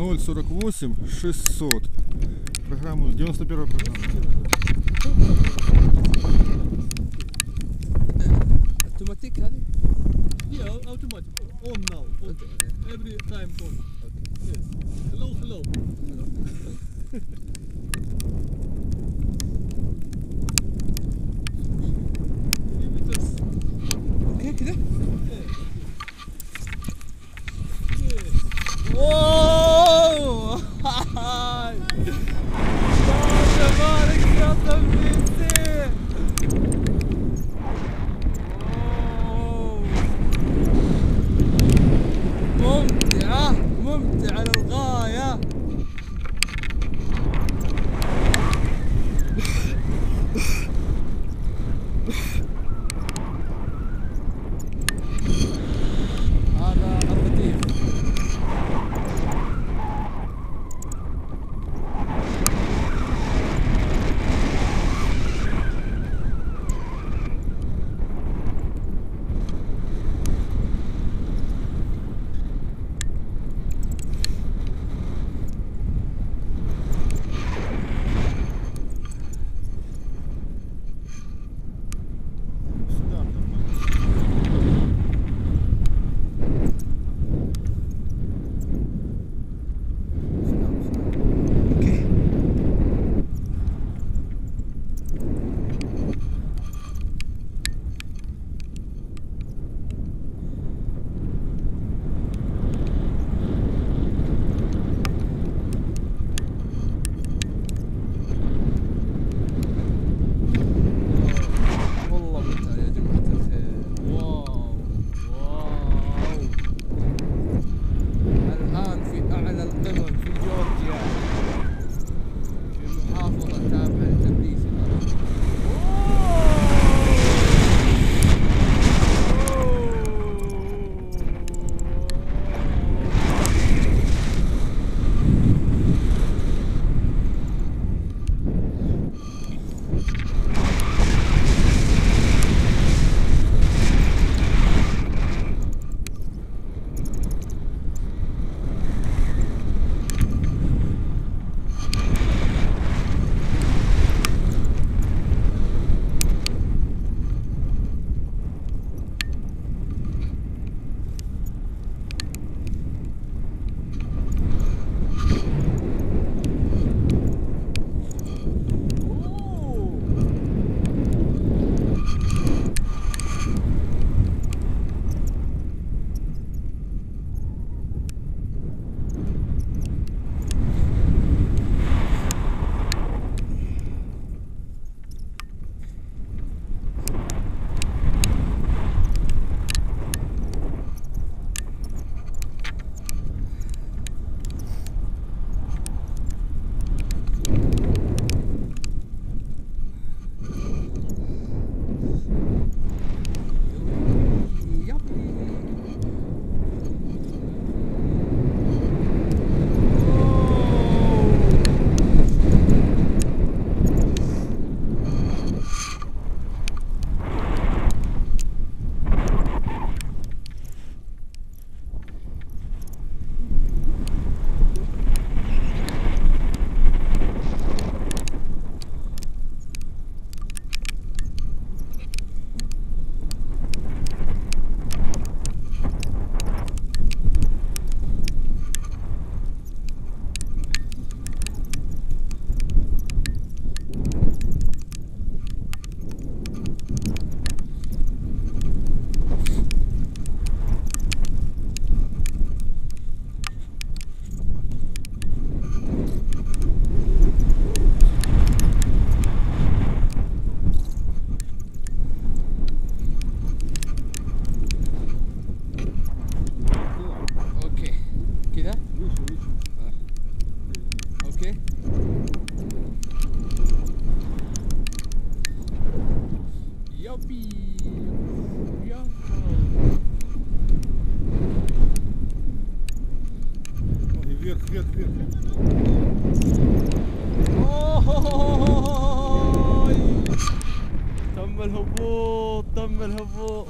048 600. Программу 91 программа. Automatic, honey? Yeah, automatic. On now. On. Every time on. Yes. Hello, hello. hello. Вверх, вверх, вверх. أوه. تم الهبوط تم الهبوط